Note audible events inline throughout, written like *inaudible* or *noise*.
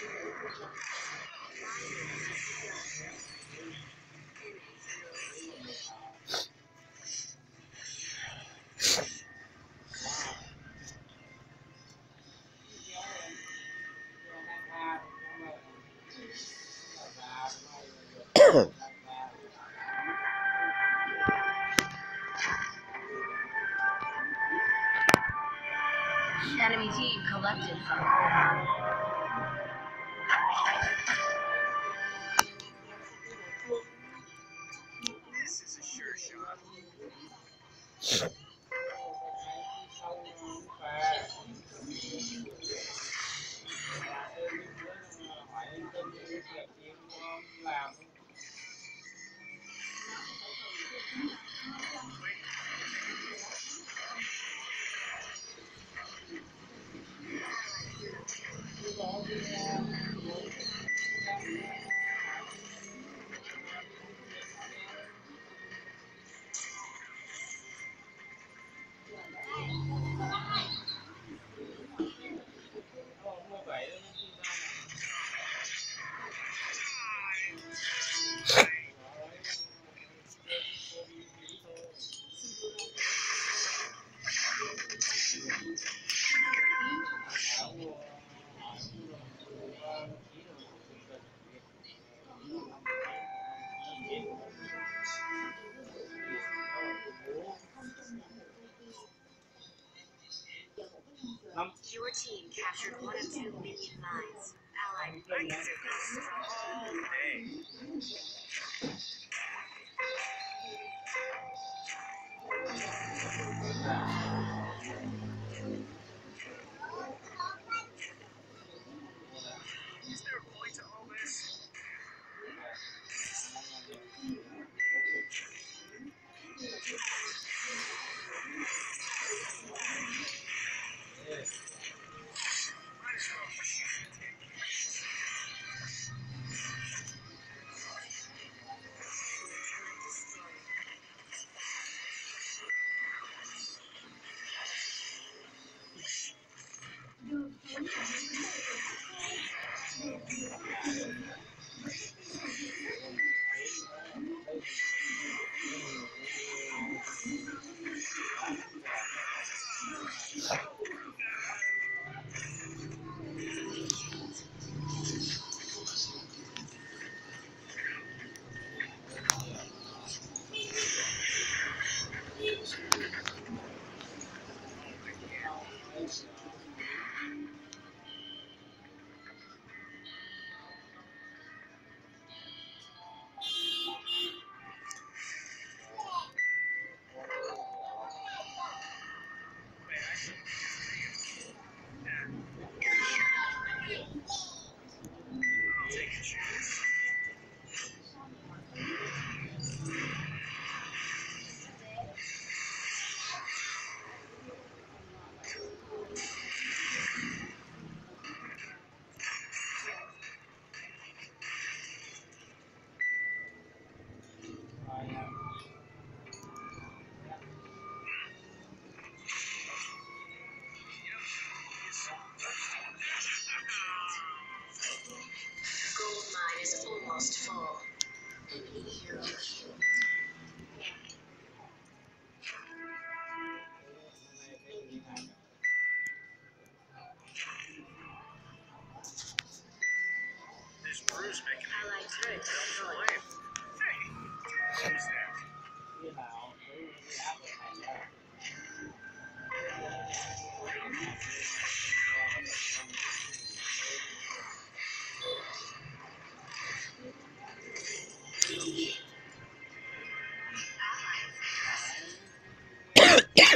Thank you. Your team captured one of two minion mines. Allied strikes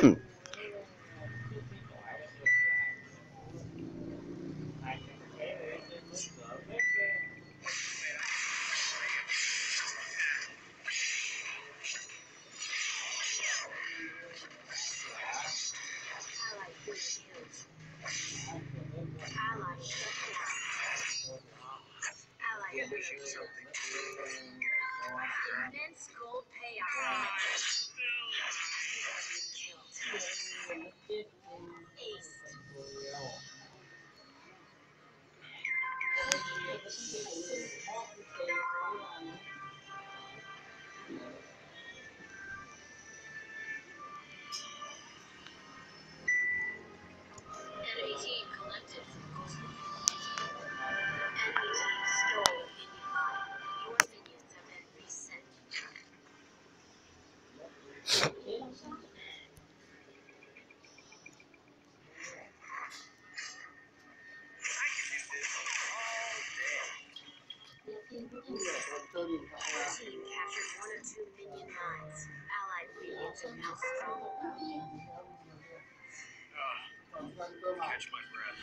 Hmm. *laughs* team captured one or two minion mines. Allied minions are now strong. Ah, catch my breath.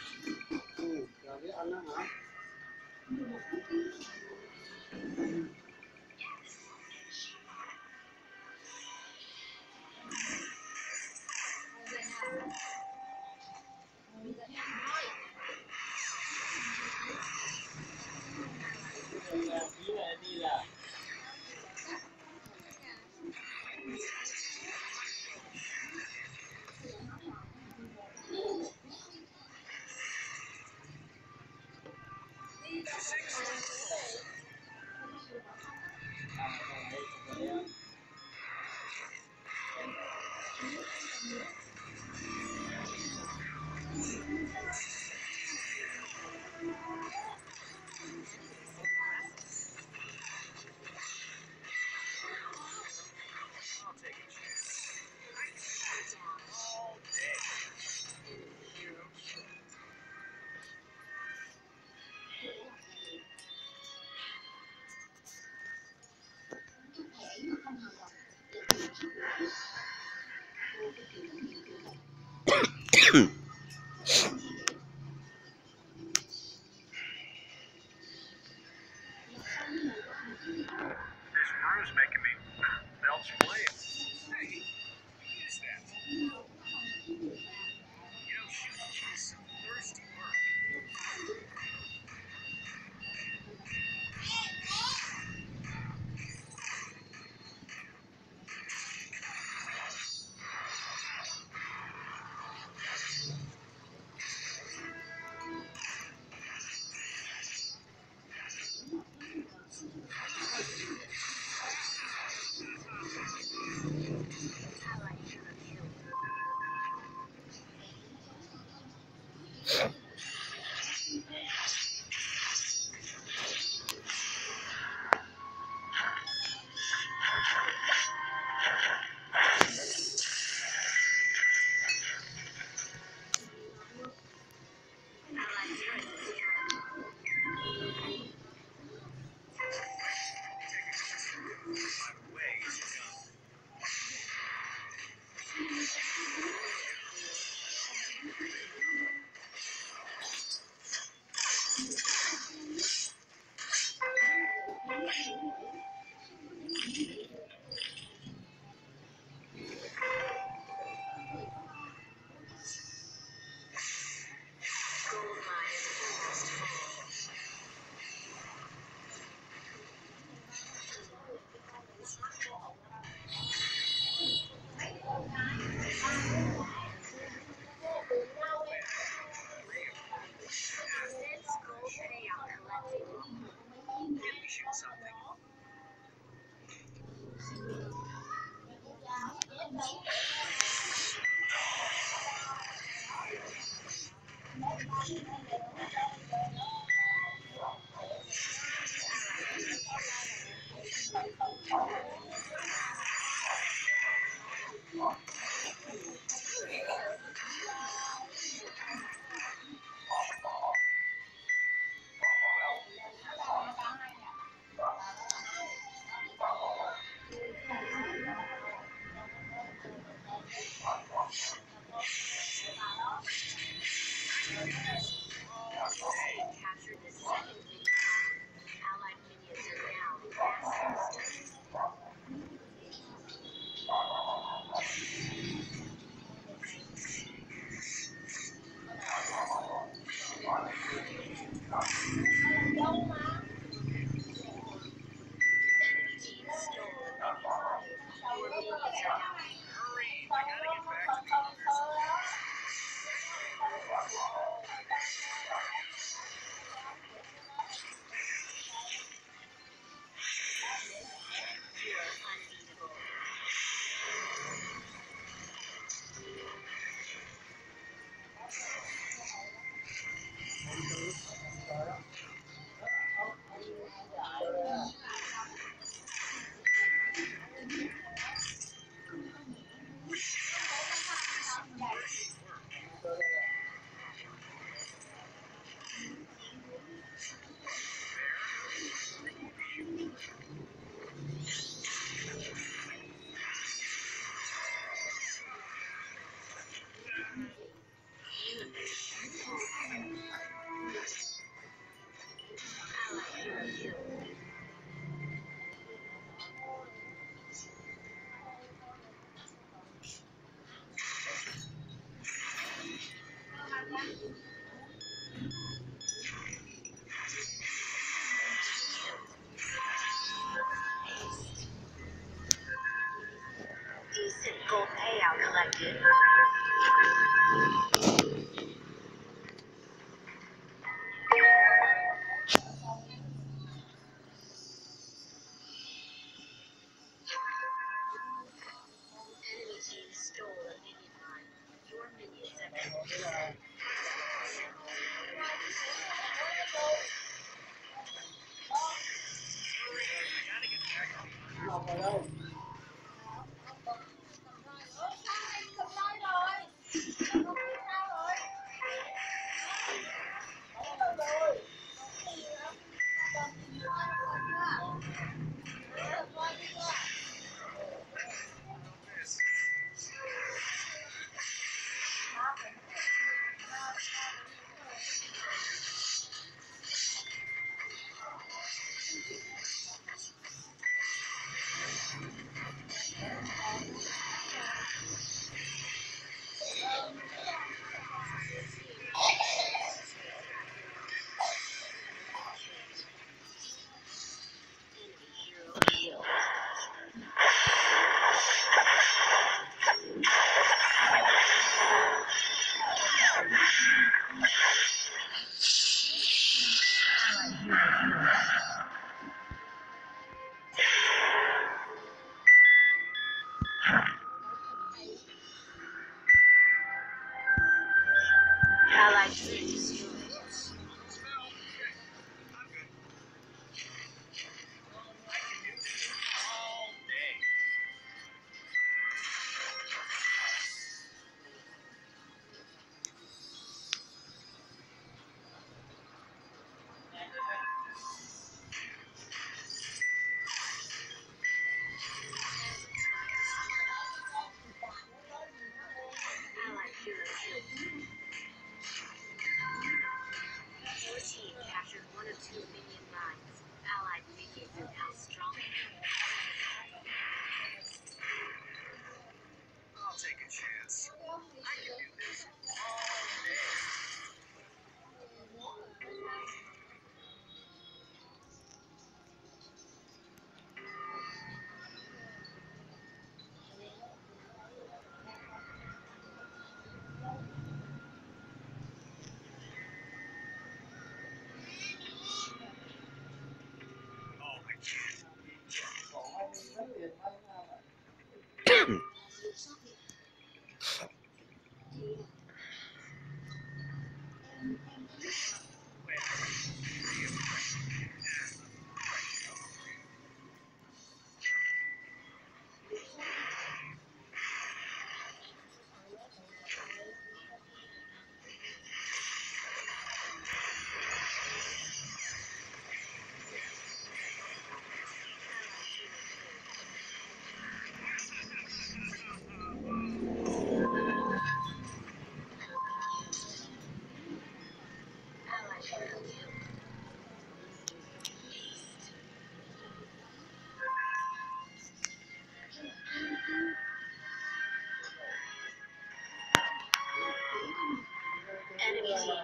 How's playing? something. Yeah.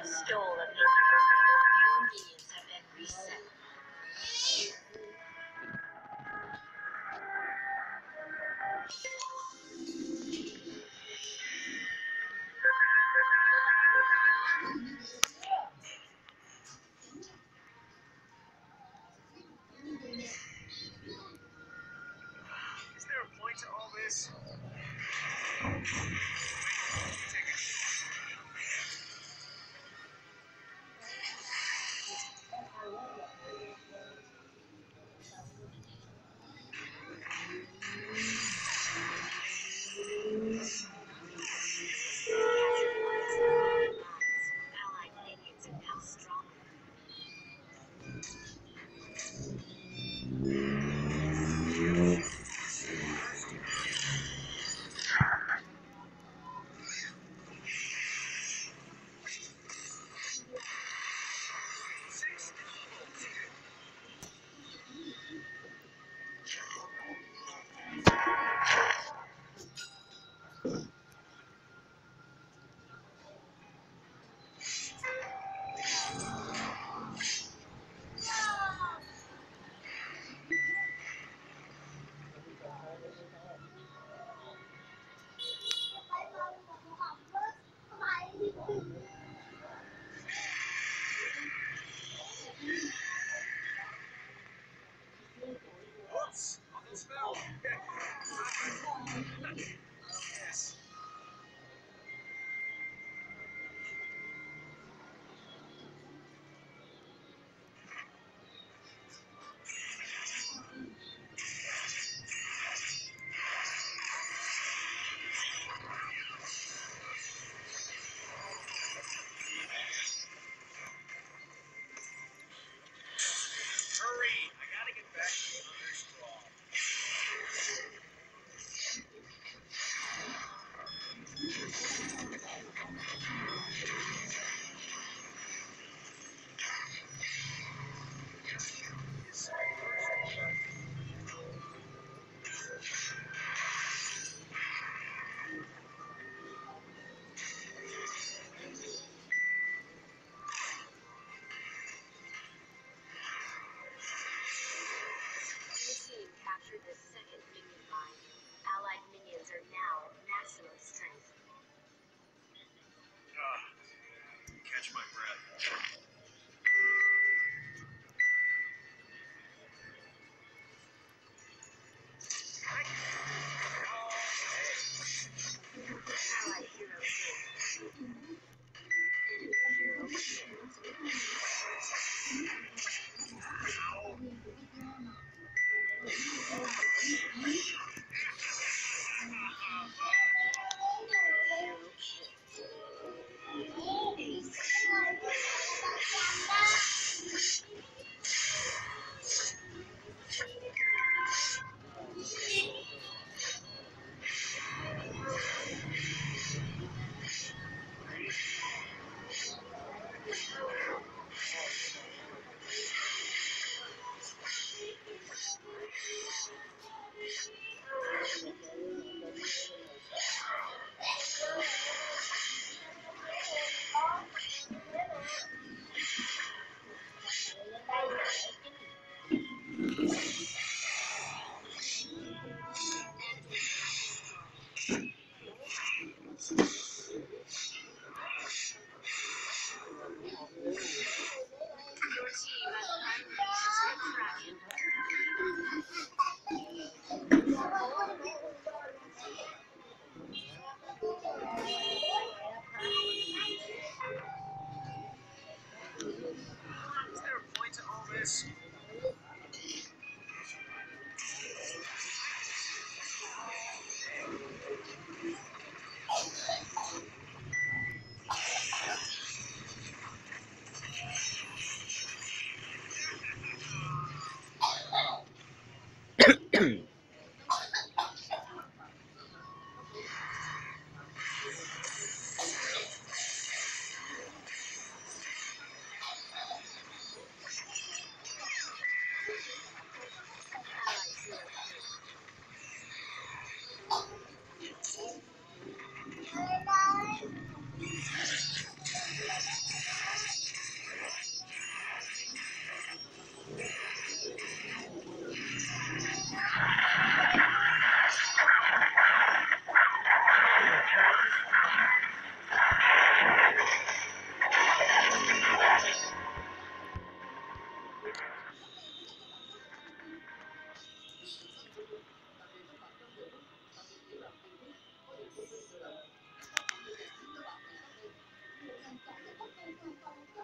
Stolen.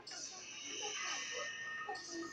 我像什么样子？